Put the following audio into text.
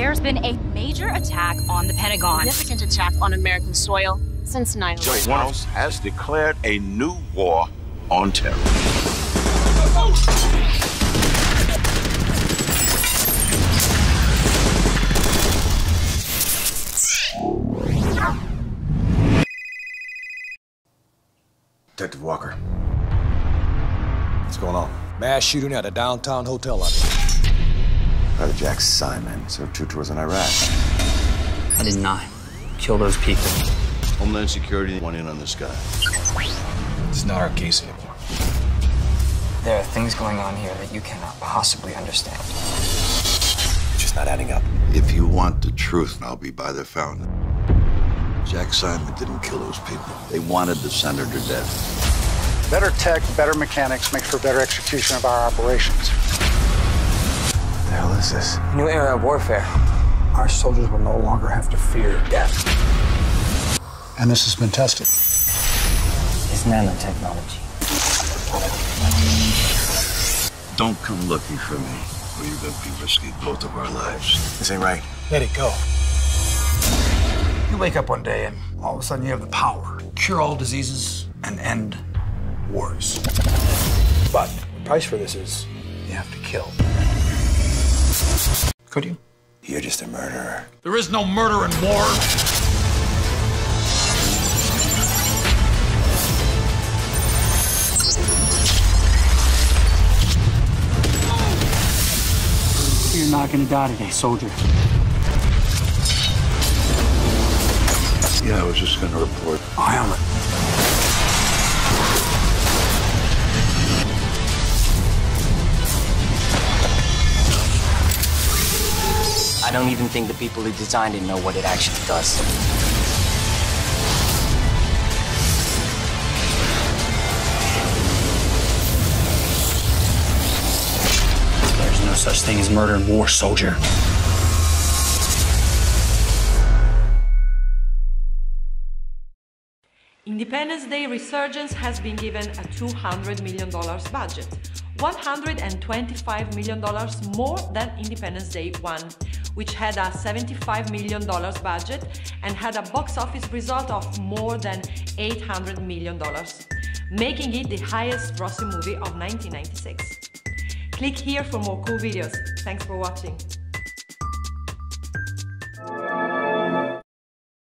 There's been a major attack on the Pentagon. Significant attack on American soil since 9 11. White House has declared a new war on terror. Detective Walker. What's going on? Mass shooting at a downtown hotel lobby. Private Jack Simon served two tours in Iraq. I did not kill those people. Homeland Security went in on this guy. It's not our case anymore. There are things going on here that you cannot possibly understand. It's just not adding up. If you want the truth, I'll be by the fountain. Jack Simon didn't kill those people. They wanted the senator dead. Better tech, better mechanics makes for better execution of our operations. What the hell is this? New era of warfare. Our soldiers will no longer have to fear death. And this has been tested. It's nanotechnology. Don't come looking for me, or you're going to be risking both of our lives. This ain't right. Let it go. You wake up one day and all of a sudden you have the power to cure all diseases and end wars. But the price for this is you have to kill. Could you? You're just a murderer. There is no murder in war. You're not gonna die today, soldier. Yeah, I was just going to report. I I don't even think the people who designed it know what it actually does. There's no such thing as murder in war, soldier. Independence Day Resurgence has been given a $200 million budget, $125 million more than Independence Day 1, which had a $75 million budget and had a box office result of more than $800 million, making it the highest grossing movie of 1996. Click here for more cool videos. Thanks for watching.